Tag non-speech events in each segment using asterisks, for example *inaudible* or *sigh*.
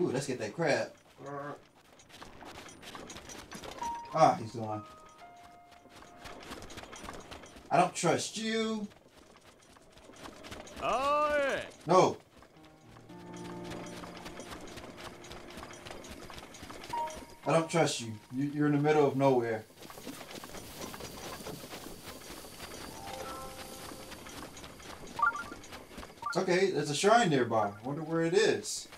Ooh, let's get that crab. Ah, he's gone. I don't trust you. Oh, No. I don't trust you. you. You're in the middle of nowhere. Okay, there's a shrine nearby. I Wonder where it is.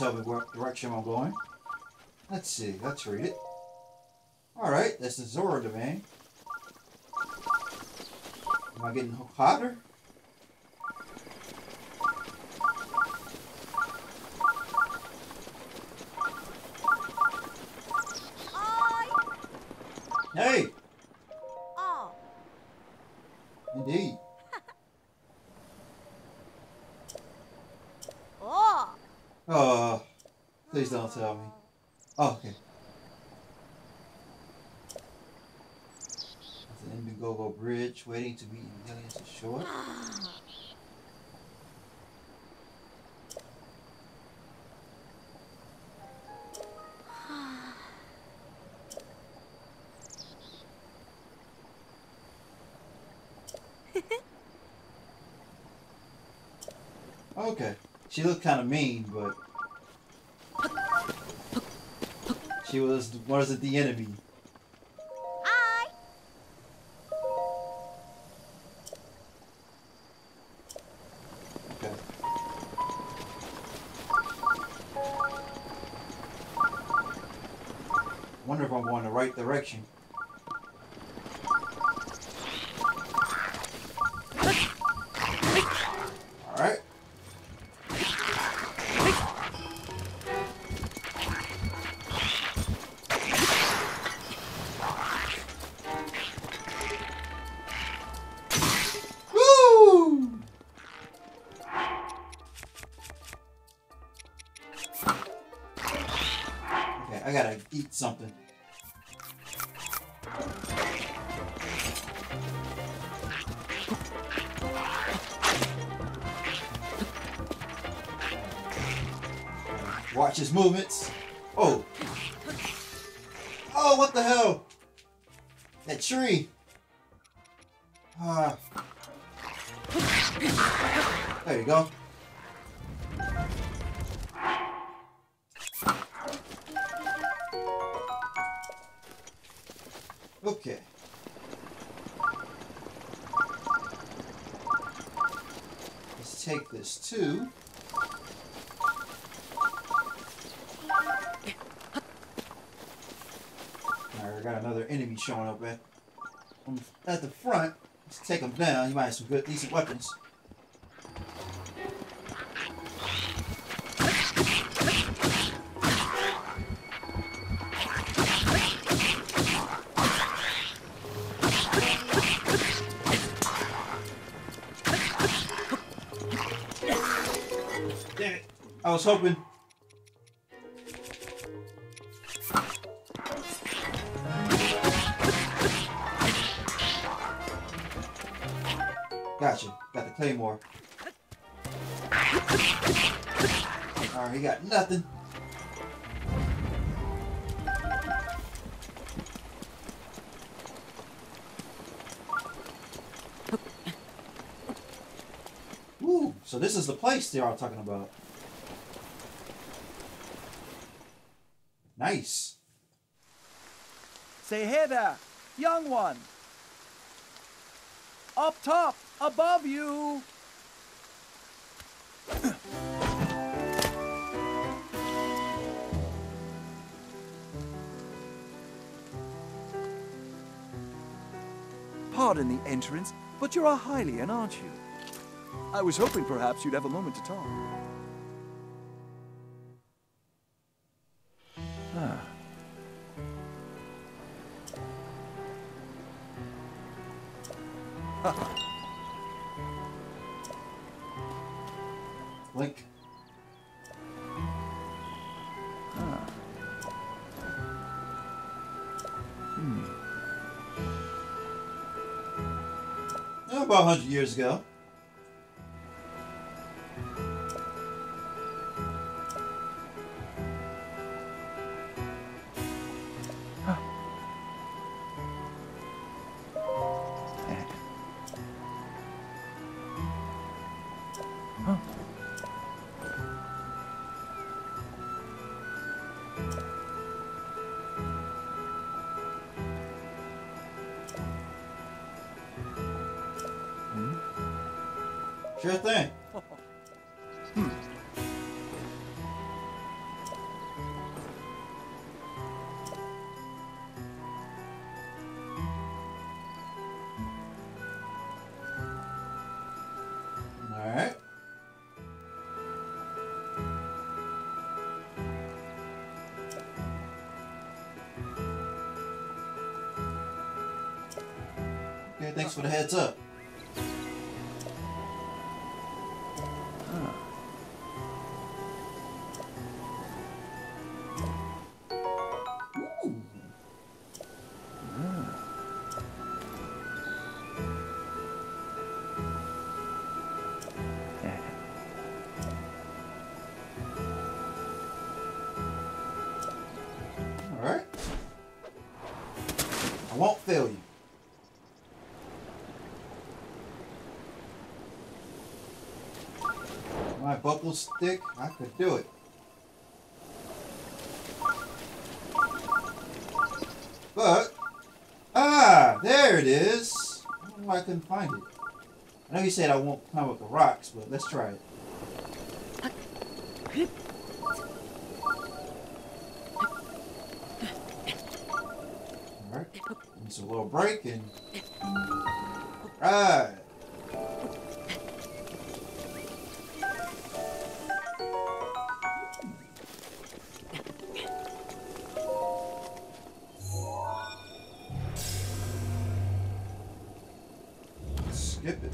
Tell me what direction I'm going. Let's see. Let's read it. Alright, that's the Zora domain. Am I getting hotter? Hey! are. Indeed. Oh. Oh, please don't tell me. Oh, okay. There's an Indiegogo bridge waiting to meet millions ashore. *laughs* Okay. She looked kind of mean, but she was wasn't the enemy. Watch his movements. Oh. Oh, what the hell? That tree. Ah. There you go. Okay. Let's take this too. I got another enemy showing up at, um, at the front. Let's take him down. He might have some good, decent weapons. Damn it. I was hoping. Claymore. Alright, he got nothing. Ooh, so this is the place they are talking about. Nice. Say, hey there, young one. Up top, above you. Pardon the entrance, but you're a Hylian, aren't you? I was hoping perhaps you'd have a moment to talk. Years ago. Sure thing. Hmm. Alright. Okay, thanks for the heads up. Won't fail you. My buckle stick, I could do it. But, ah, there it is. I don't know I couldn't find it. I know you said I won't climb up the rocks, but let's try it. Alright, it's a little break and... Right. Skip it.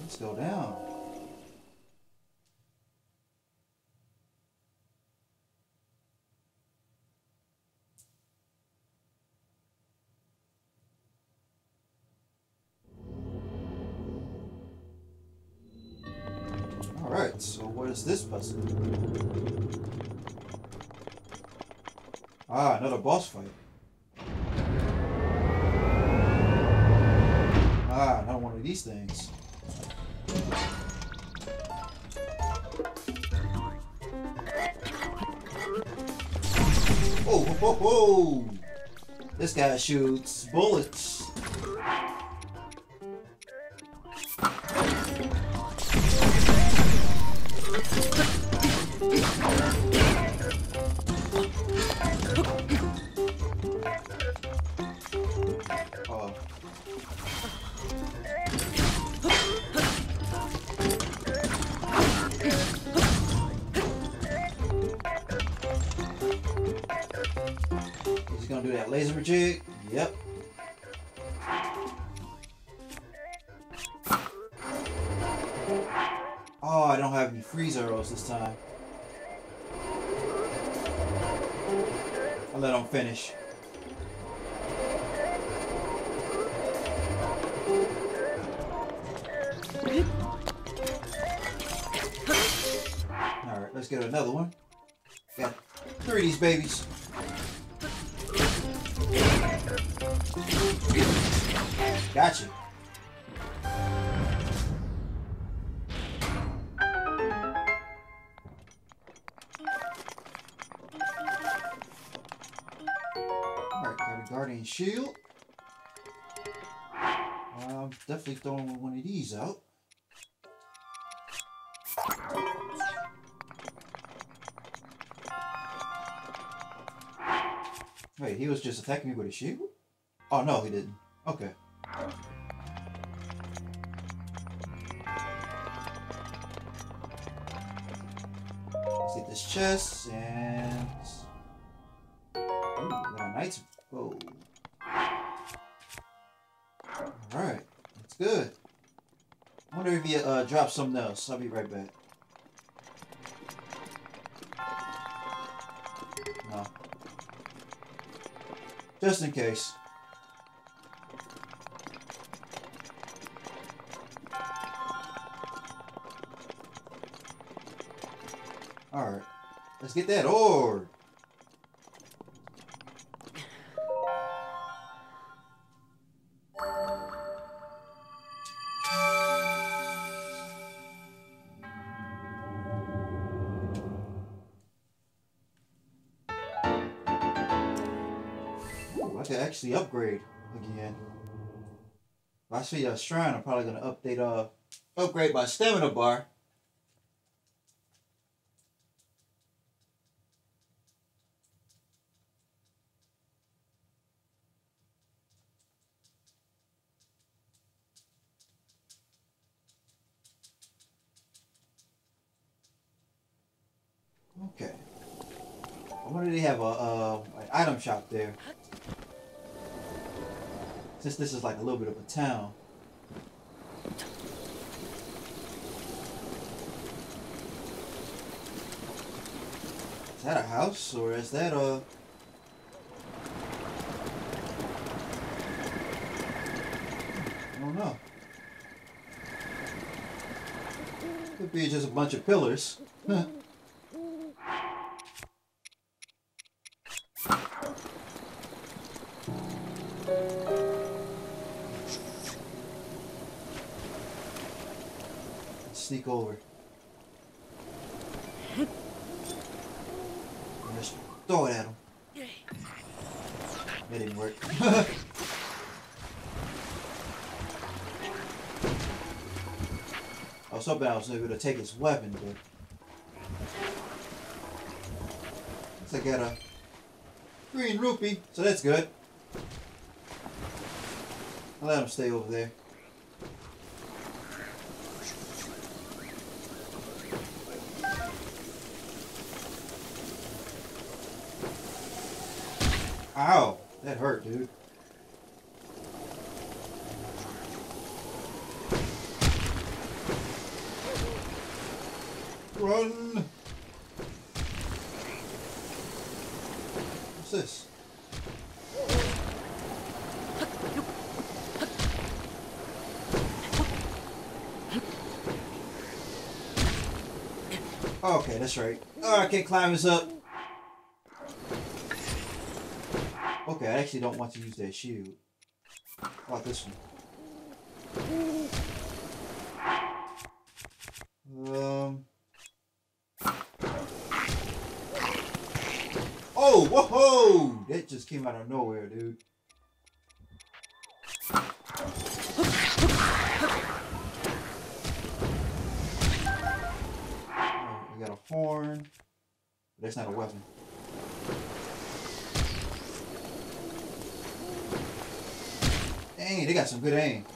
Let's go down. Is this puzzle? Ah, another boss fight. Ah, not one of these things. Oh, ho, ho, ho! This guy shoots bullets. He's gonna do that laser jig. Yep. Oh, I don't have any freeze arrows this time. I'll let him finish. Get another one. Got three of these babies. Gotcha. Alright, got a guardian shield. I'm definitely throwing one of these out. Wait, he was just attacking me with a shield? Oh, no, he didn't. Okay. Let's get this chest, and... Ooh, got a knight's bow. Alright, that's good. I wonder if he uh, drops something else. I'll be right back. Just in case. Alright. Let's get that ore. I could actually upgrade again. If I see a shrine, I'm probably gonna update uh upgrade my stamina bar. Okay. I wonder if they have a uh, an item shop there. This is like a little bit of a town. Is that a house or is that a? I don't know. Could be just a bunch of pillars. *laughs* over. And Just throw it at him. That didn't work. *laughs* I was hoping I was able to take his weapon, but I got a green rupee, so that's good. I'll let him stay over there. Ow! That hurt, dude. Run! What's this? Okay, that's right. Oh, I can't climb this up. Okay, I actually don't want to use that shield. How about this one? Um. Oh, whoa! That just came out of nowhere, dude. Oh, we got a horn. That's not a weapon. Dang, they got some good aim.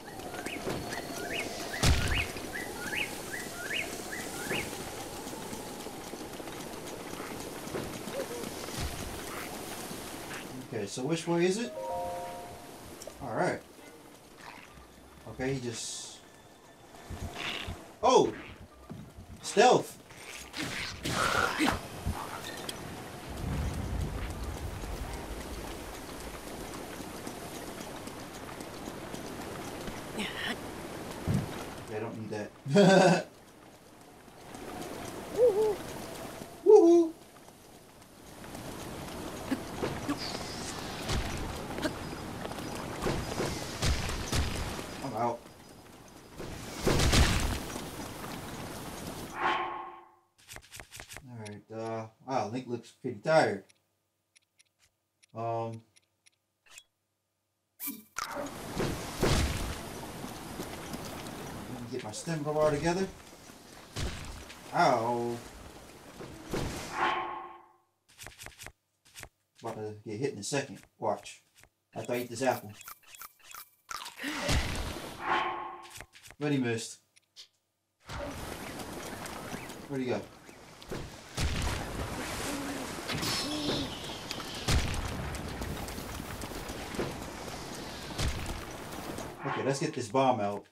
Okay, so which way is it? Alright. Okay, he just... Oh! Stealth! Yeah, I don't need that. Woohoo! I'm out. Alright, uh, wow, Link looks pretty tired. Um, get my stem bar together. Ow. About to get hit in a second. Watch. After I eat this apple. Ready, missed. Where'd he go? Okay, let's get this bomb out.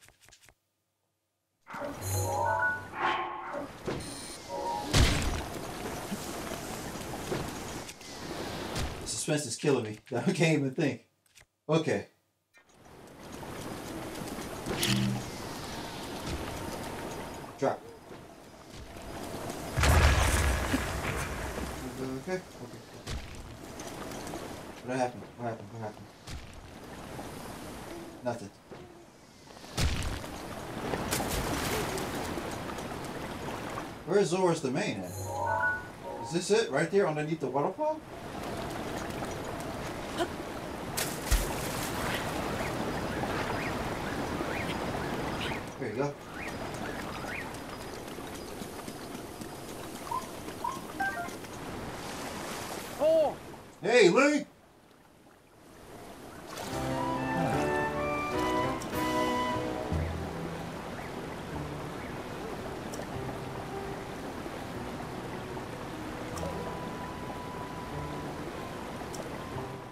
The suspense is killing me. *laughs* I can't even think. Okay. Drop. Okay, okay, okay. What happened? What happened? What happened? Nothing. Where's Zora's domain at? Is this it? Right there underneath the waterfall? There you go. Oh! Hey,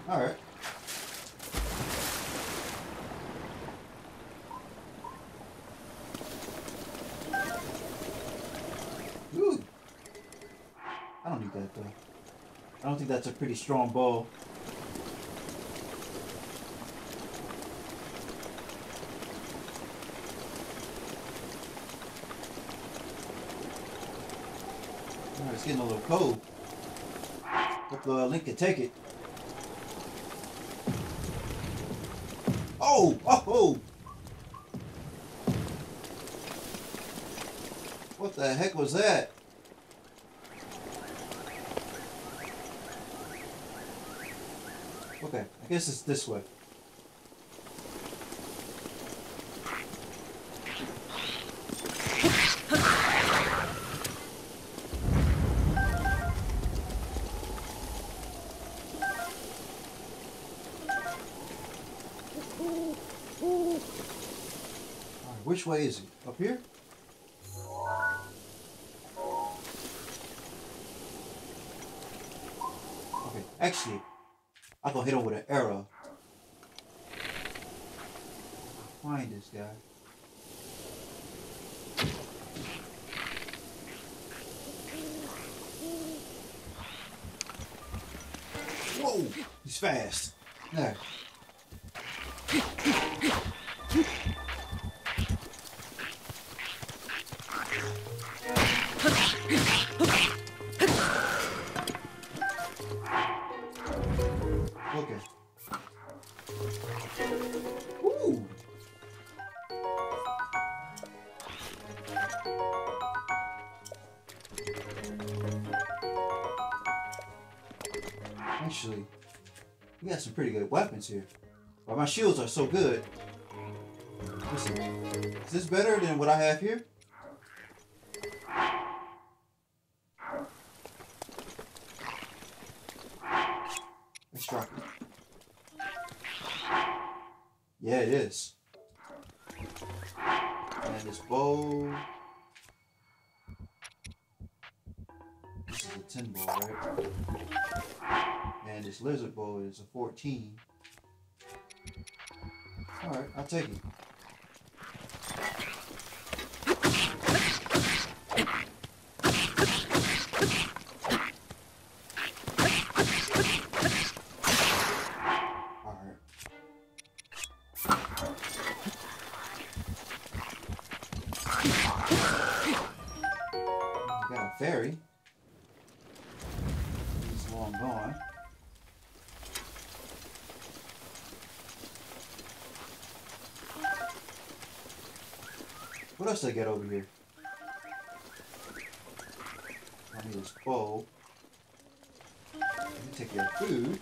Alright. Ooh. I don't need that though. I don't think that's a pretty strong bow. Oh, it's getting a little cold. Hope uh, Link can take it. Oh! Oh! oh. What the heck was that? Okay, I guess it's this way. Which way is it? Up here? Okay, actually, I'm gonna hit him with an arrow. Find this guy. Whoa! He's fast. There. Actually, we got some pretty good weapons here. But my shields are so good. Listen, is this better than what I have here? Is a 14. Alright, I'll take it. Alright. Got a ferry. He's long gone. What else did I get over here? I need this bow. Let me take your food.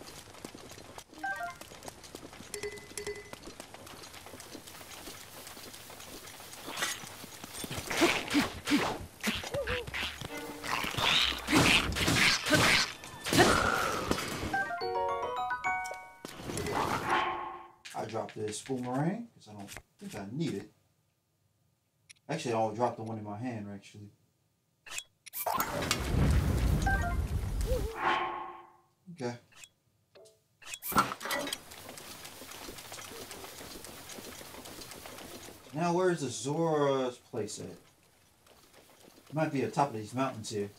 I dropped this boomerang because I don't think I need it. Actually, I'll drop the one in my hand, actually. Okay. Now, where's the Zora's place at? Might be at the top of these mountains here.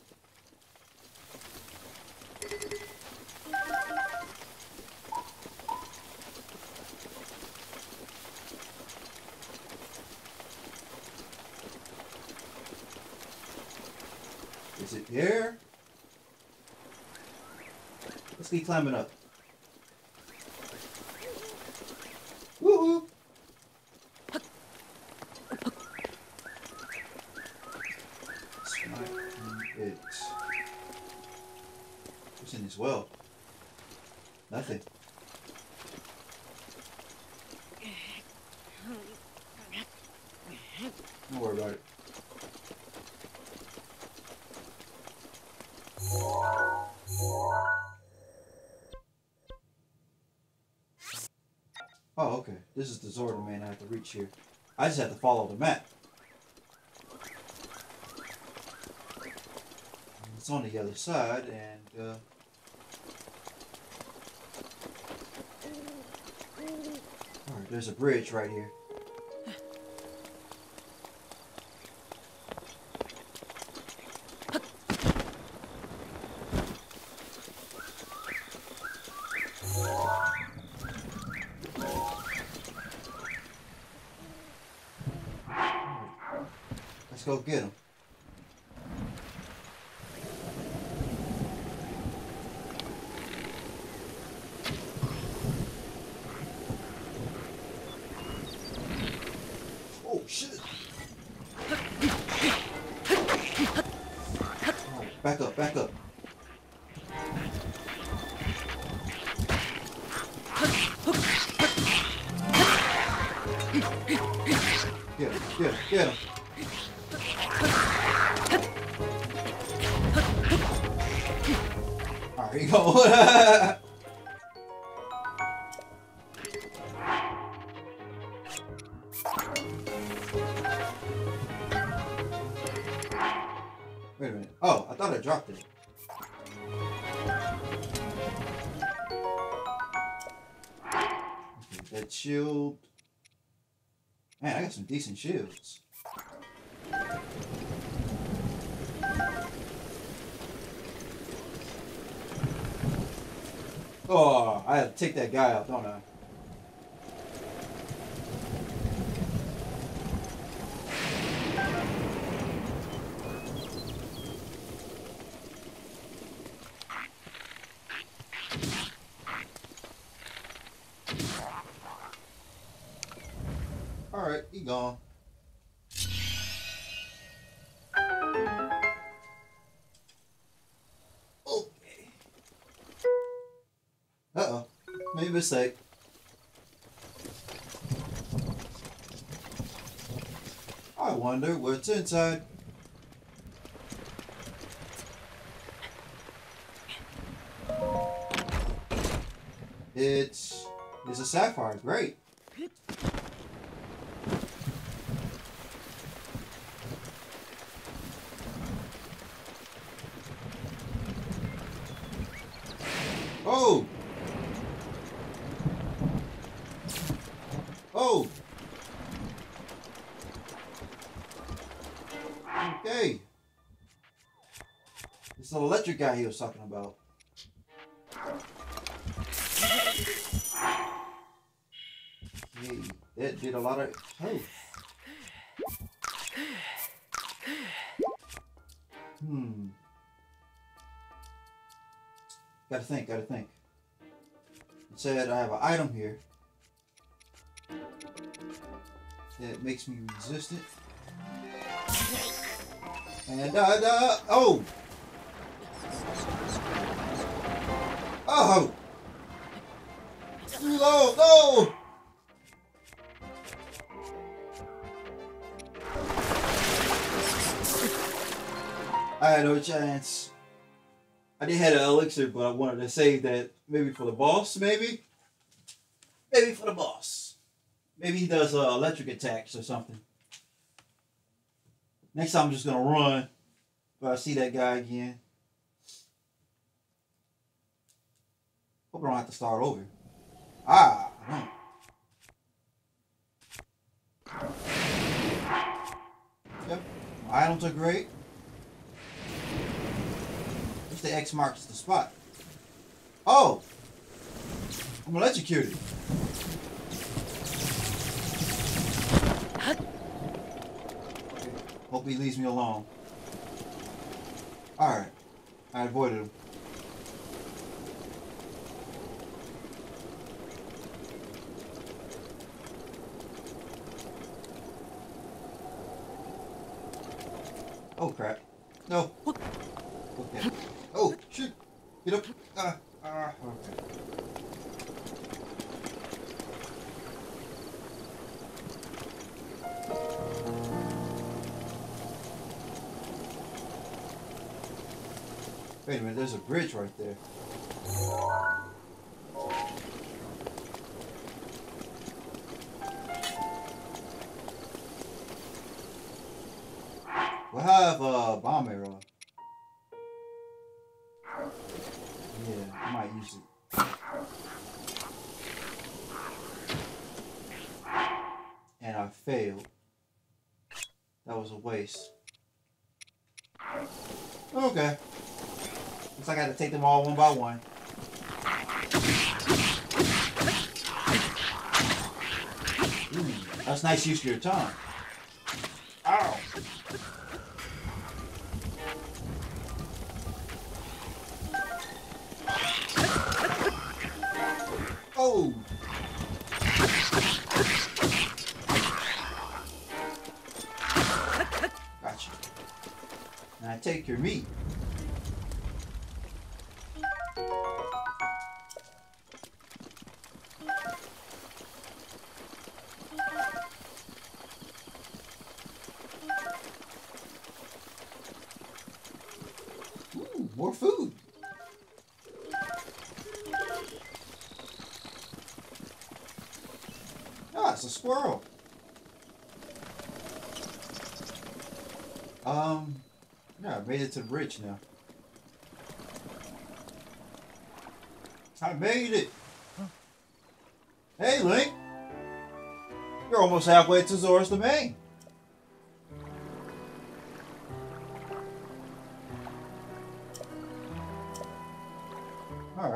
Let's keep climbing up. Oh, okay. This is the Zora domain I have to reach here. I just have to follow the map. It's on the other side, and, uh... Alright, there's a bridge right here. Get him, get him. Alright, you go. *laughs* decent shields. Oh, I have to take that guy out, don't I? Alright, he gone. Okay. Uh-oh. Made a mistake. I wonder what's inside. It's it's a sapphire. Great. Oh! Oh! Okay. It's the electric guy he was talking about. Hey, that did a lot of. Oh. Hmm. Gotta think, gotta think. It said I have an item here that makes me resistant. And uh, uh oh! Oh! No, no! I had no chance. I didn't have an elixir, but I wanted to save that maybe for the boss, maybe? Maybe for the boss. Maybe he does uh, electric attacks or something. Next time I'm just gonna run, but I see that guy again. Hope I don't have to start over. Ah. Yep, my items are great. If the X marks the spot. Oh! I'm gonna electrocute electrocuted. Hope he leaves me alone. Alright. I avoided him. Oh crap. No. Okay. Oh, shoot. Get up. Ah, ah, okay. Wait a minute, there's a bridge right there. That's nice use of your tongue. Ow. Oh. Gotcha. I take your meat. Squirrel. Um, yeah, I made it to the bridge now. I made it. Hey, Link. You're almost halfway to Zora's Domain. All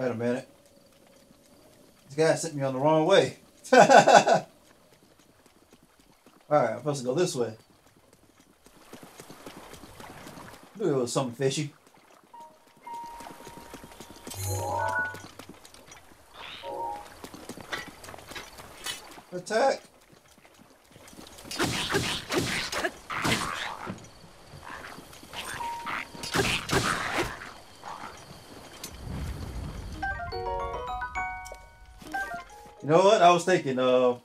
Wait a minute. This guy sent me on the wrong way. *laughs* Alright, I'm supposed to go this way. Knew it was something fishy. Attack! Was thinking, uh,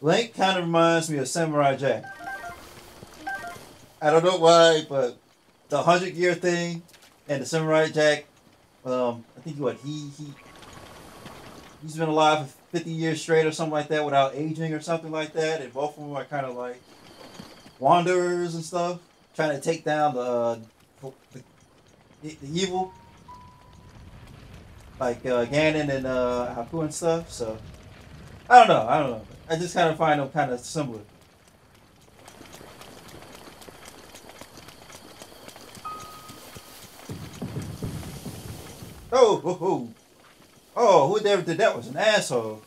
Link kind of reminds me of Samurai Jack. I don't know why, but the hundred year thing and the Samurai Jack, um, I think what he he he's been alive for fifty years straight or something like that without aging or something like that, and both of them are kind of like wanderers and stuff, trying to take down the uh, the, the, the evil like uh, Ganon and uh, and stuff. So I don't know. I don't know. I just kind of find them kind of similar. Oh, oh, oh, oh! Whoever did that was an asshole.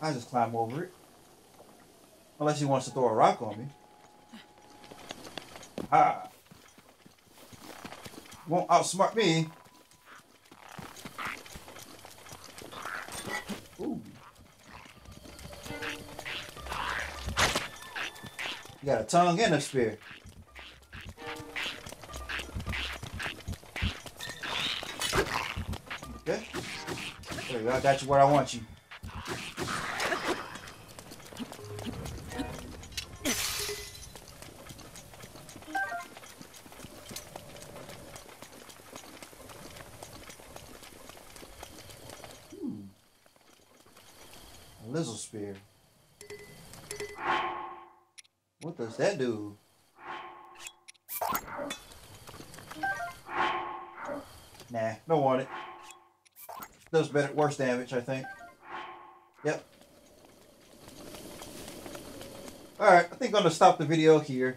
I just climb over it. Unless he wants to throw a rock on me. Ah won't outsmart me. Ooh. You got a tongue and a spear. Okay. There you go. I got you where I want you. A Lizal spear. What does that do? Nah, don't want it. Worse damage, I think. Yep. Alright, I think I'm gonna stop the video here.